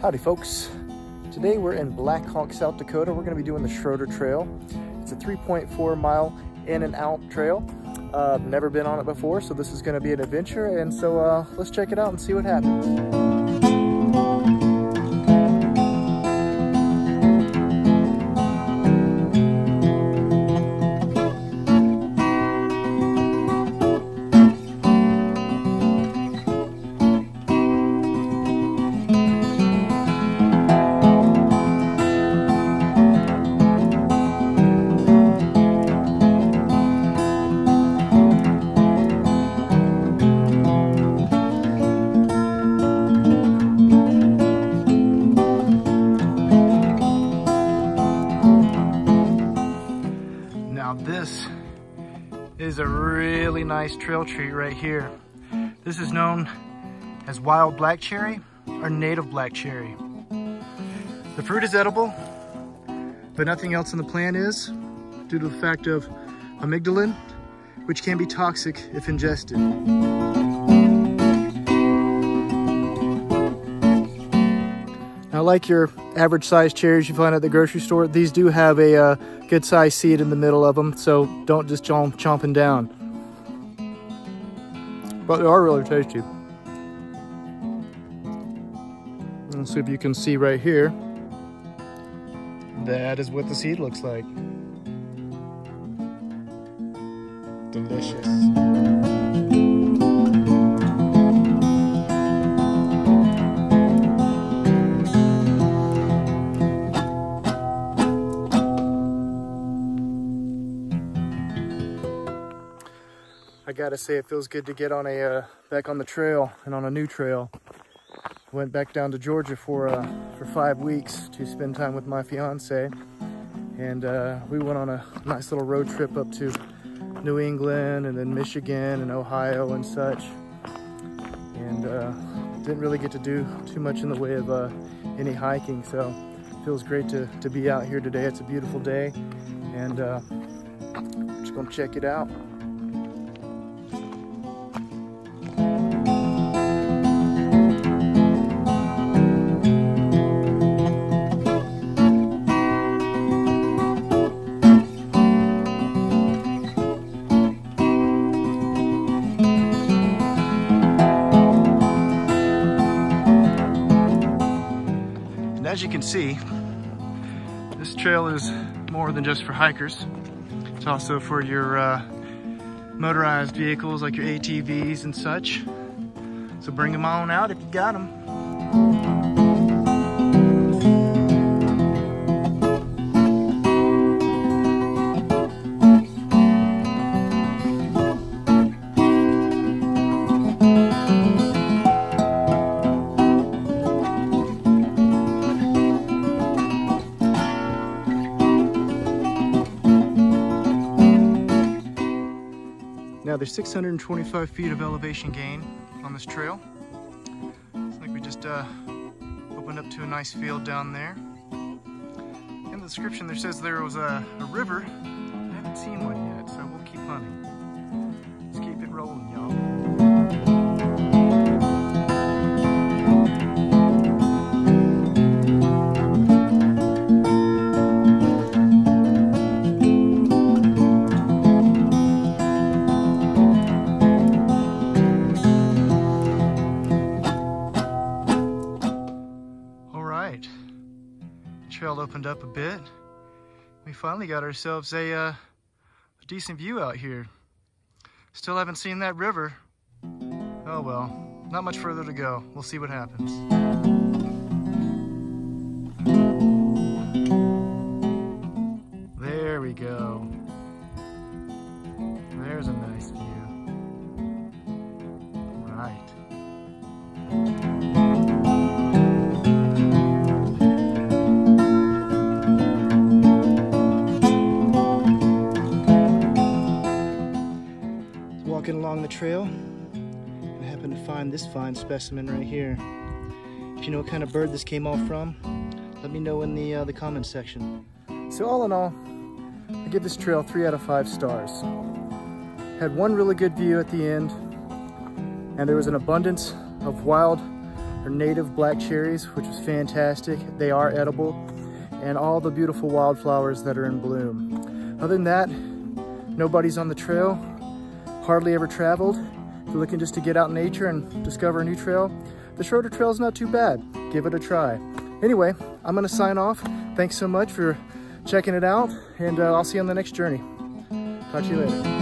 Howdy folks. Today we're in Black Hawk, South Dakota. We're gonna be doing the Schroeder Trail. It's a 3.4 mile in and out trail. Uh, never been on it before, so this is gonna be an adventure. And so uh, let's check it out and see what happens. Is a really nice trail tree right here. This is known as wild black cherry or native black cherry. The fruit is edible, but nothing else in the plant is due to the fact of amygdalin, which can be toxic if ingested. Now, like your average size cherries you find at the grocery store, these do have a uh, good size seed in the middle of them, so don't just chomp chomping down. But they are really tasty. Let's see if you can see right here. That is what the seed looks like. Delicious. Gotta say, it feels good to get on a uh, back on the trail and on a new trail. Went back down to Georgia for uh, for five weeks to spend time with my fiance, and uh, we went on a nice little road trip up to New England and then Michigan and Ohio and such. And uh, didn't really get to do too much in the way of uh, any hiking, so feels great to to be out here today. It's a beautiful day, and uh, just gonna check it out. As you can see, this trail is more than just for hikers. It's also for your uh, motorized vehicles like your ATVs and such. So bring them on out if you got them. Now there's 625 feet of elevation gain on this trail. It's like we just uh, opened up to a nice field down there. In the description there says there was a, a river. I haven't seen one yet, so we'll keep hunting. Right, trail opened up a bit. We finally got ourselves a, uh, a decent view out here. Still haven't seen that river. Oh well, not much further to go. We'll see what happens. The trail and happened to find this fine specimen right here. If you know what kind of bird this came off from, let me know in the, uh, the comments section. So all in all, I give this trail three out of five stars. Had one really good view at the end and there was an abundance of wild or native black cherries, which was fantastic. They are edible, and all the beautiful wildflowers that are in bloom. Other than that, nobody's on the trail, hardly ever traveled. If you're looking just to get out in nature and discover a new trail, the Schroeder Trail is not too bad. Give it a try. Anyway, I'm gonna sign off. Thanks so much for checking it out, and uh, I'll see you on the next journey. Talk to you later.